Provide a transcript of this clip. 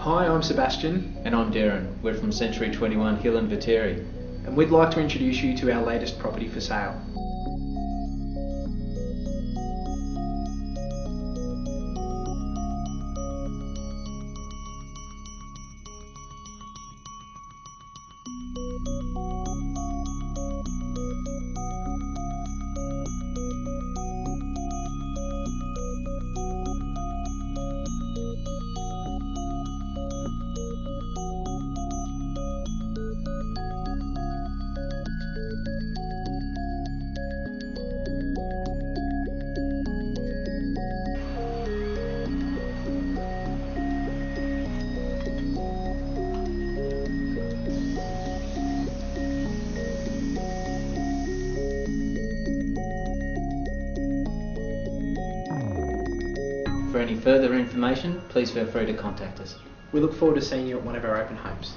Hi, I'm Sebastian, And I'm Derin. We're from Century 21 Hill and Viteri. and we'd like to introduce you to our latest property for sale. For any further information, please feel free to contact us. We look forward to seeing you at one of our open homes.